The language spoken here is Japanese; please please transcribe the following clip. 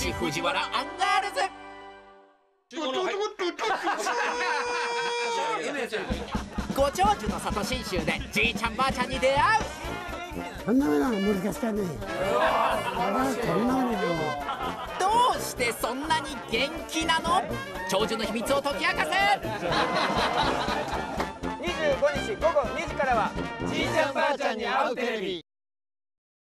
子藤原アンガールズ。ご長寿の里信州でじいちゃんばあちゃんに出会う。そんなものは難しかねどうしてそんなに元気なの？長寿の秘密を解き明かせ。25日午後2時からはじいちゃんばあちゃんに会うテレビ。